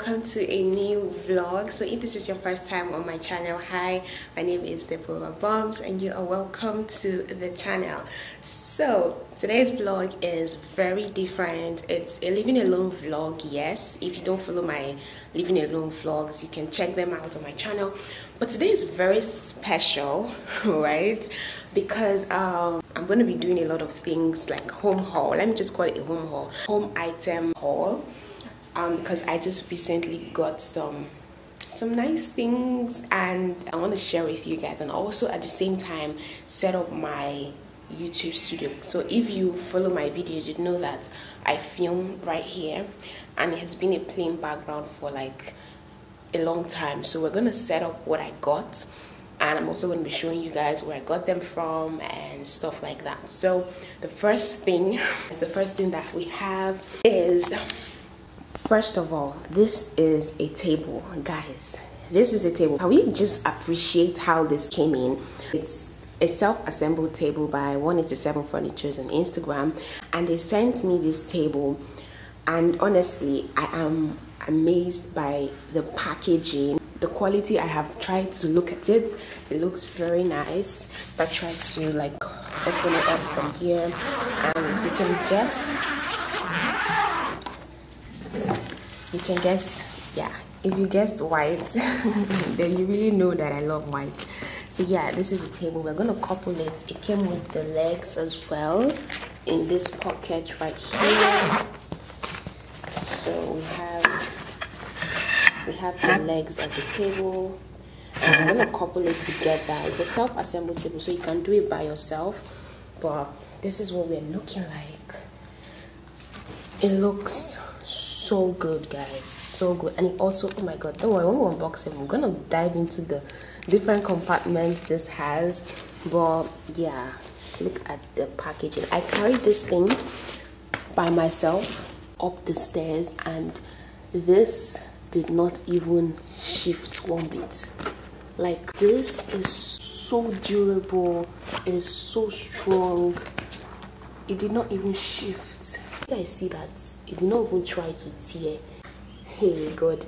welcome to a new vlog. So if this is your first time on my channel hi my name is deborah boms and you are welcome to the channel. So today's vlog is very different. It's a living alone vlog yes. If you don't follow my living alone vlogs you can check them out on my channel. But today is very special right? Because um, I'm going to be doing a lot of things like home haul. Let me just call it a home haul. Home item haul um, because I just recently got some some nice things and I want to share with you guys and also at the same time set up my YouTube studio. So if you follow my videos you know that I film right here and it has been a plain background for like a long time. So we're gonna set up what I got and I'm also going to be showing you guys where I got them from and stuff like that. So the first thing is the first thing that we have is First of all, this is a table, guys. This is a table. Can we just appreciate how this came in? It's a self-assembled table by 187 Furnitures on Instagram and they sent me this table and honestly I am amazed by the packaging the quality I have tried to look at it it looks very nice I tried to like open it up from here and you can just you can guess yeah. If you guessed white then you really know that i love white. So yeah this is a table. We're gonna couple it. It came with the legs as well in this pocket right here. So we have we have the legs of the table. And i'm gonna couple it together. It's a self-assembled table so you can do it by yourself. But this is what we're looking like. It looks so good guys. So good. And it also oh my god don't worry. When we unbox it i'm gonna dive into the different compartments this has. But yeah look at the packaging. I carried this thing by myself up the stairs and this did not even shift one bit. Like this is so durable. It is so strong. It did not even shift. You guys see that it did not even try to tear. Hey god.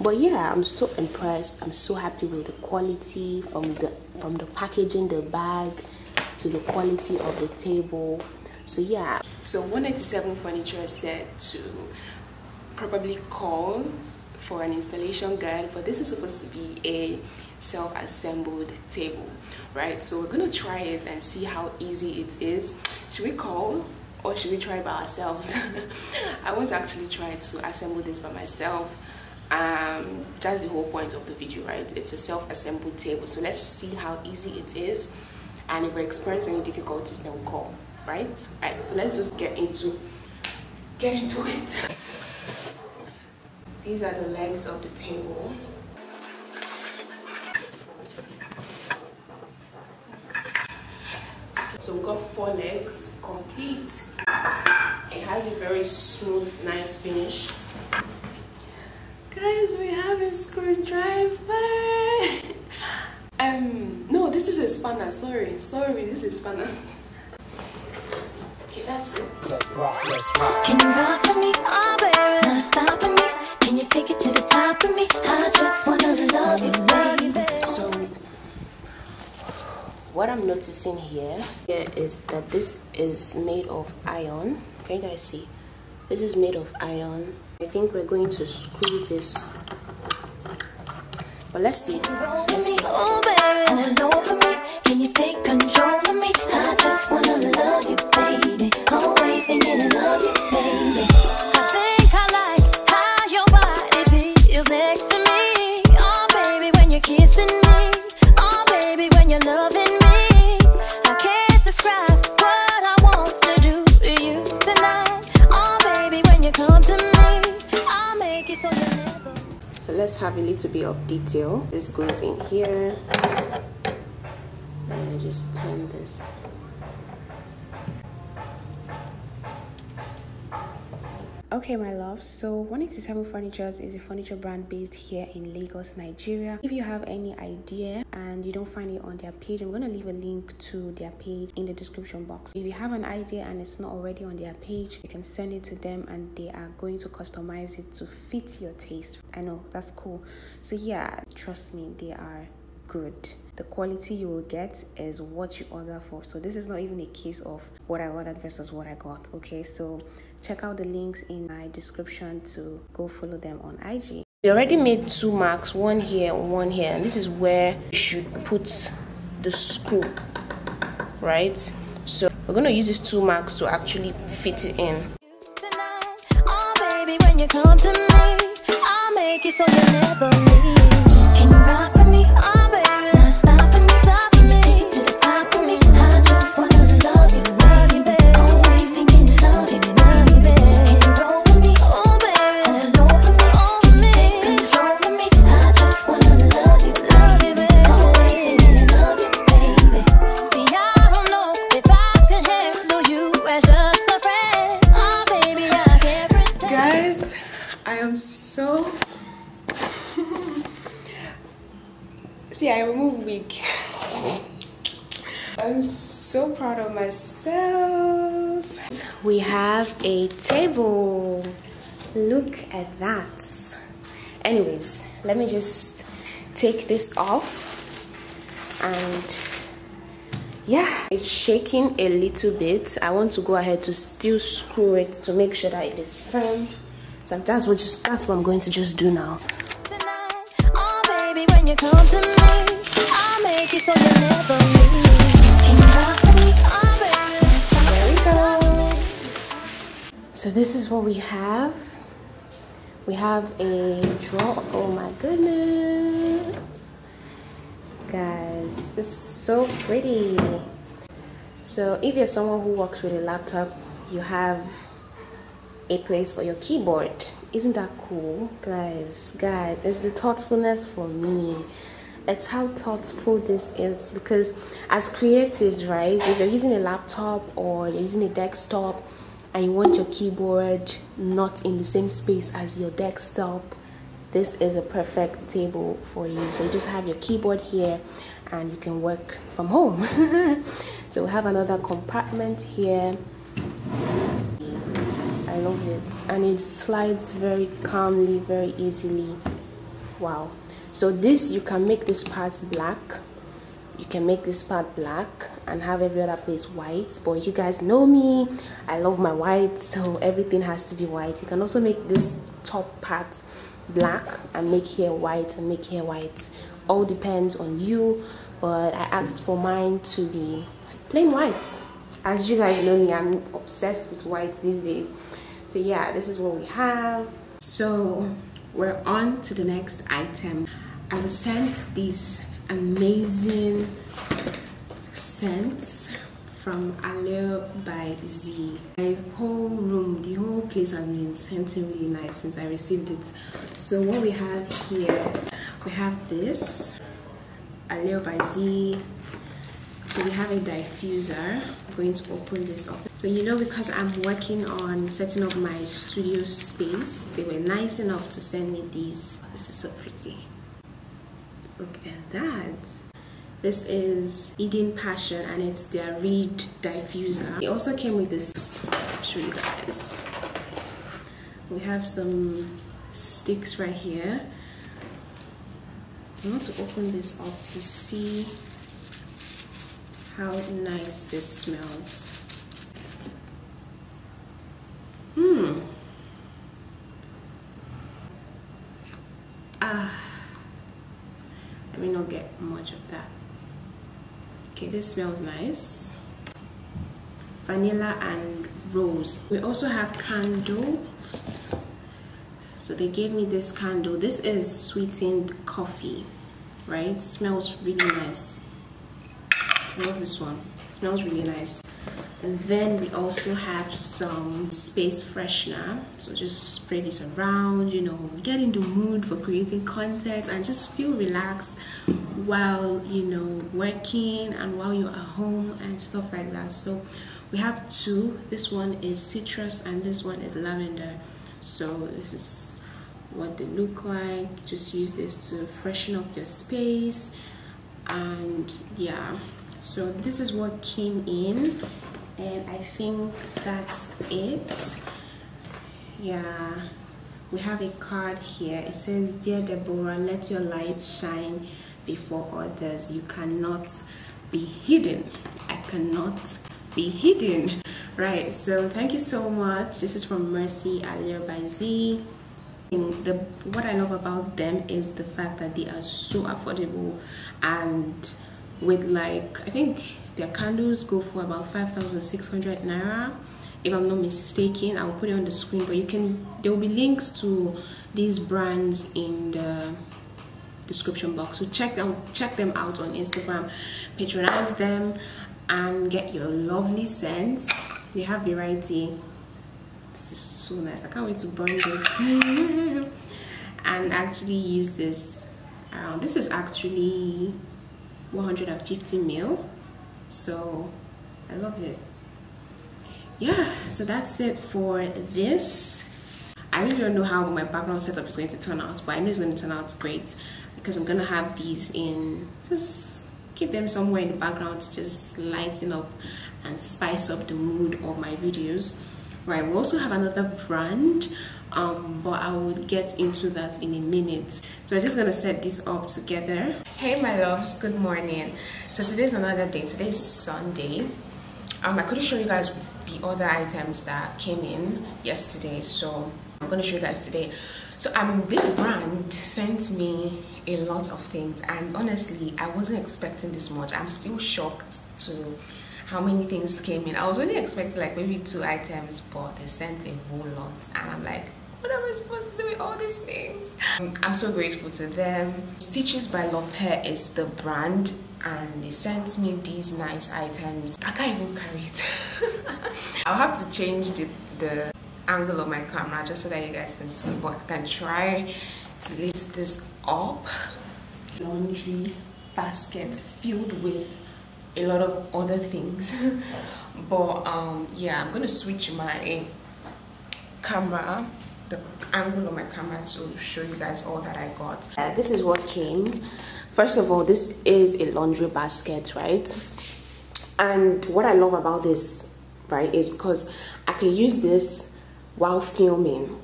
But yeah i'm so impressed. I'm so happy with the quality from the from the packaging the bag to the quality of the table. So yeah. So 187 furniture said to probably call for an installation guide but this is supposed to be a self-assembled table right? So we're gonna try it and see how easy it is. Should we call or should we try by ourselves? I want to actually try to assemble this by myself. Um that's the whole point of the video right? It's a self-assembled table. So let's see how easy it is. And if we experience any difficulties then we'll call right? Right so let's just get into get into it. These are the legs of the table so we've got four legs complete. It has a very smooth nice finish. Guys we have a screwdriver. Um no this is a spanner. Sorry sorry this is a spanner. Okay that's it. Can you rock me? Can you take it to the top of me what i'm noticing here here is that this is made of iron. Can you guys see? This is made of iron. I think we're going to screw this. But let's see. Let's see let's have a little bit of detail. This goes in here. And I just turn this Okay, my love. So 187 Furnitures is a furniture brand based here in Lagos, Nigeria. If you have any idea and you don't find it on their page, I'm going to leave a link to their page in the description box. If you have an idea and it's not already on their page, you can send it to them and they are going to customize it to fit your taste. I know that's cool. So yeah, trust me, they are good. The quality you will get is what you order for. So this is not even a case of what i ordered versus what i got okay? So check out the links in my description to go follow them on ig we already made two marks one here one here and this is where you should put the screw right? So we're going to use these two marks to actually fit it in. Oh, baby, let me just take this off and yeah it's shaking a little bit i want to go ahead to still screw it to make sure that it is firm so that's what just that's what i'm going to just do now? Oh, go. Oh, so this is what we have. We have a drawer. Oh my goodness. Guys, this is so pretty. So if you're someone who works with a laptop, you have a place for your keyboard isn't that cool guys guys it's the thoughtfulness for me it's how thoughtful this is because as creatives right if you're using a laptop or you're using a desktop and you want your keyboard not in the same space as your desktop this is a perfect table for you. So you just have your keyboard here and you can work from home. So we have another compartment here. I love it. And it slides very calmly very easily. Wow. So this you can make this part black you can make this part black and have every other place white. But you guys know me i love my white so everything has to be white. You can also make this top part black and make here white and make here white. All depends on you but i asked for mine to be plain white. As you guys know me i'm obsessed with white these days. So yeah this is what we have. So we're on to the next item. I was sent these amazing scents from Allure by Z. My whole room, the whole place has been scenting really nice since I received it. So what we have here, we have this Allure by Z. So we have a diffuser. I'm going to open this up. So you know because I'm working on setting up my studio space they were nice enough to send me these. This is so pretty look at that this is Eden Passion and it's their reed diffuser. It also came with this show you guys. We have some sticks right here. I want to open this up to see how nice this smells. Hmm. Ah. Let me not get much of that. Okay, this smells nice. Vanilla and rose. We also have candles. So they gave me this candle. This is sweetened coffee, right? Smells really nice. I love this one. Smells really nice. And then we also have some space freshener. So just spray this around, you know, get in the mood for creating content and just feel relaxed while, you know, working and while you're at home and stuff like that. So we have two. This one is citrus and this one is lavender. so this is what they look like just use this to freshen up your space and yeah so this is what came in and I think that's it. Yeah we have a card here. It says dear Deborah let your light shine before others. You cannot be hidden. I cannot be hidden. Right so thank you so much. This is from Mercy Allure by Z. The what I love about them is the fact that they are so affordable and with like I think their candles go for about 5,600 naira. If I'm not mistaken I'll put it on the screen but you can there will be links to these brands in the description box. So check them check them out on Instagram patronize them and get your lovely scents. They have variety. This is so nice. I can't wait to burn this. And actually use this um, this is actually 150 mil. So I love it. Yeah so that's it for this. I really don't know how my background setup is going to turn out but I know it's going to turn out great because I'm gonna have these in just keep them somewhere in the background to just lighten up and spice up the mood of my videos. Right we also have another brand um, but I will get into that in a minute. So I'm just gonna set this up together. Hey my loves. Good morning. So today's another day. Today's Sunday. Um, I couldn't show you guys the other items that came in yesterday so I'm gonna show you guys today. So um this brand sent me a lot of things and honestly I wasn't expecting this much. I'm still shocked to how many things came in. I was only expecting like maybe two items but they sent a whole lot and I'm like what am I supposed to do with all these things? I'm so grateful to them. Stitches by Lope is the brand and they sent me these nice items. I can't even carry it. I'll have to change the, the angle of my camera just so that you guys can see but I can try to lift this up laundry basket filled with a lot of other things but um yeah I'm gonna switch my camera the angle of my camera to show you guys all that I got. Uh, this is what came. First of all this is a laundry basket right? And what I love about this right is because I can use this while filming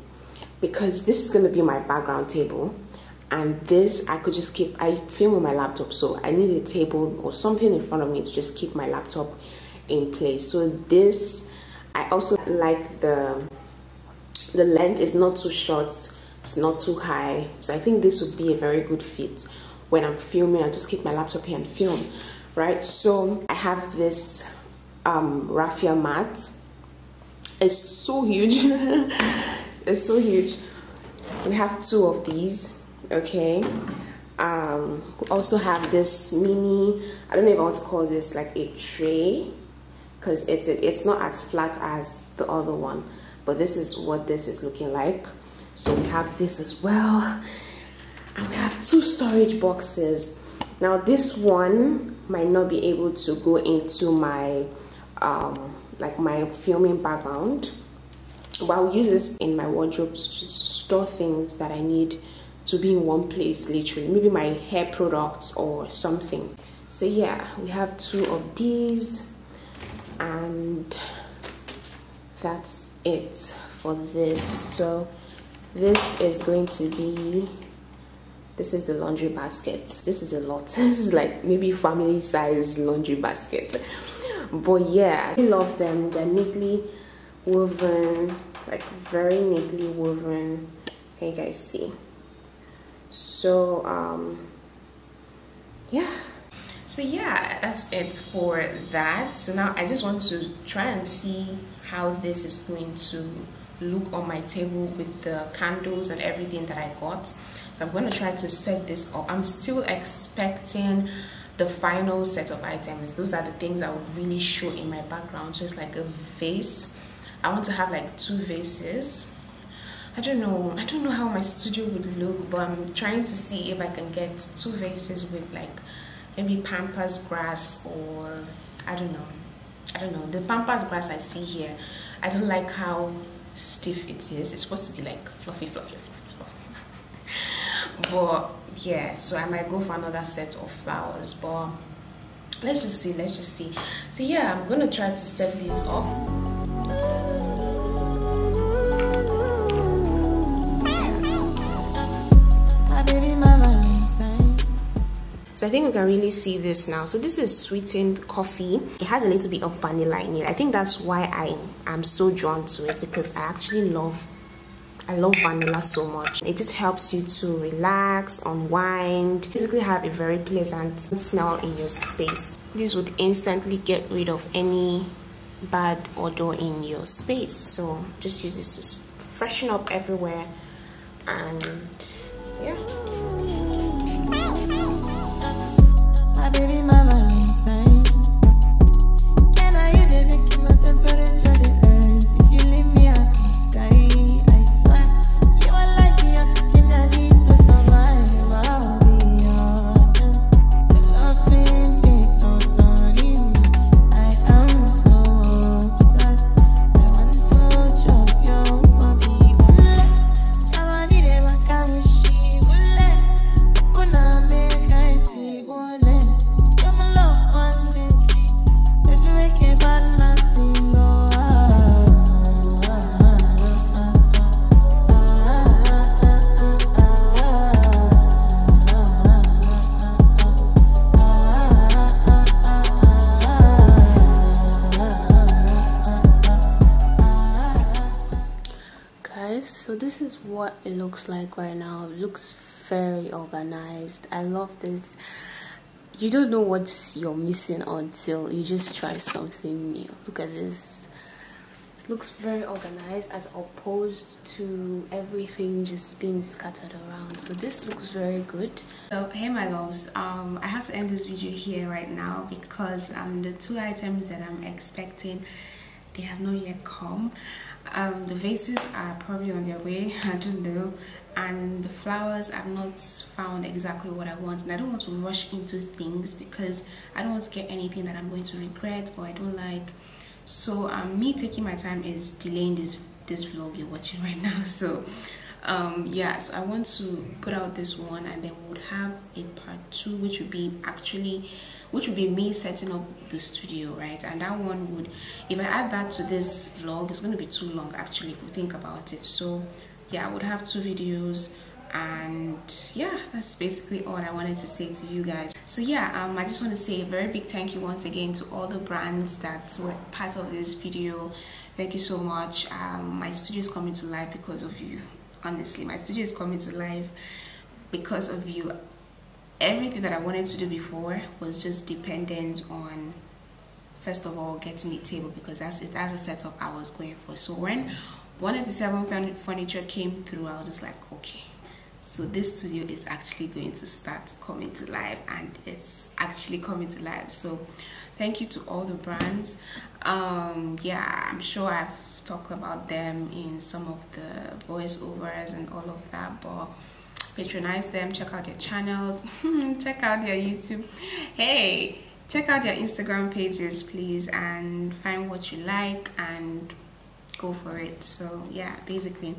because this is going to be my background table. And this I could just keep I film with my laptop so I need a table or something in front of me to just keep my laptop in place. So this I also like the the length is not too short it's not too high. So I think this would be a very good fit when I'm filming. I just keep my laptop here and film right? So I have this um, raffia mat. It's so huge. It's so huge. We have two of these okay? Um, we also have this mini i don't know if i want to call this like a tray because it's it's not as flat as the other one but this is what this is looking like. So we have this as well. And we have two storage boxes. Now this one might not be able to go into my um, like my filming background. But I'll use this in my wardrobe to store things that I need to be in one place literally. Maybe my hair products or something. So yeah we have two of these. And that's it for this. So this is going to be this is the laundry basket. This is a lot. This is like maybe family size laundry basket. But yeah i love them. They're neatly woven like very neatly woven. Can you guys see? So um yeah so yeah that's it for that. So now i just want to try and see how this is going to look on my table with the candles and everything that i got. So i'm going to try to set this up. I'm still expecting the final set of items. Those are the things i would really show in my background just like a vase. I want to have like two vases. I don't know. I don't know how my studio would look but i'm trying to see if i can get two vases with like maybe pampas grass or i don't know. I don't know. The pampas grass i see here i don't like how stiff it is. It's supposed to be like fluffy fluffy fluffy, fluffy. but yeah so i might go for another set of flowers but let's just see let's just see. So yeah i'm gonna try to set these up I think we can really see this now. So this is sweetened coffee. It has a little bit of vanilla in it. I think that's why I am so drawn to it because I actually love I love vanilla so much. It just helps you to relax, unwind, basically have a very pleasant smell in your space. This would instantly get rid of any bad odor in your space. So just use this to freshen up everywhere and yeah. Like right now it looks very organized. I love this. You don't know what you're missing until you just try something new. Look at this. It looks very organized as opposed to everything just being scattered around. So this looks very good. So hey my loves. Um i have to end this video here right now because um the two items that i'm expecting they have not yet come um, the vases are probably on their way i don't know. And the flowers i've not found exactly what i want. And i don't want to rush into things because i don't want to get anything that i'm going to regret or i don't like. So um, me taking my time is delaying this this vlog you're watching right now. So um, yeah so i want to put out this one and then we would have a part two which would be actually which would be me setting up the studio right? And that one would if i add that to this vlog it's going to be too long actually if we think about it. So yeah i would have two videos and yeah that's basically all i wanted to say to you guys. So yeah um, i just want to say a very big thank you once again to all the brands that were part of this video. Thank you so much. Um, my studio is coming to life because of you honestly. My studio is coming to life because of you everything that I wanted to do before was just dependent on first of all getting a table because that's it that's a setup I was going for. So when 187 furniture came through I was just like okay. So this studio is actually going to start coming to life and it's actually coming to life. So thank you to all the brands. Um yeah I'm sure I've talked about them in some of the voiceovers and all of that but patronize them check out their channels check out their youtube. Hey check out their instagram pages please and find what you like and go for it. So yeah basically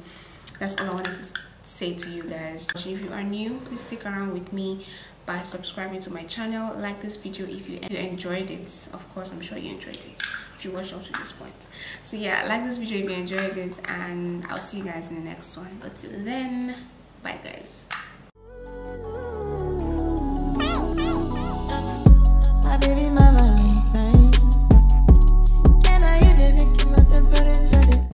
that's all i wanted to say to you guys. If you are new please stick around with me by subscribing to my channel. Like this video if you enjoyed it. Of course i'm sure you enjoyed it if you watched up to this point. So yeah like this video if you enjoyed it and i'll see you guys in the next one. But till then Bye guys.